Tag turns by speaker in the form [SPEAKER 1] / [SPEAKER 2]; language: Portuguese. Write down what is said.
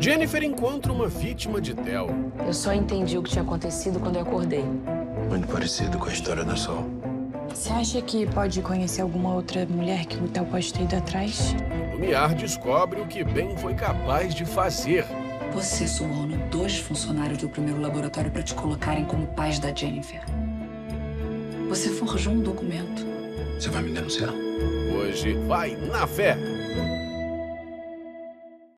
[SPEAKER 1] Jennifer encontra uma vítima de Theo.
[SPEAKER 2] Eu só entendi o que tinha acontecido quando eu acordei.
[SPEAKER 3] Muito parecido com a história da Sol.
[SPEAKER 4] Você acha que pode conhecer alguma outra mulher que o Theo pode ter ido atrás?
[SPEAKER 1] Lumiar descobre o que Ben foi capaz de fazer.
[SPEAKER 5] Você subornou dois funcionários do primeiro laboratório para te colocarem como pais da Jennifer. Você forjou um documento.
[SPEAKER 3] Você vai me denunciar?
[SPEAKER 1] Hoje vai na fé.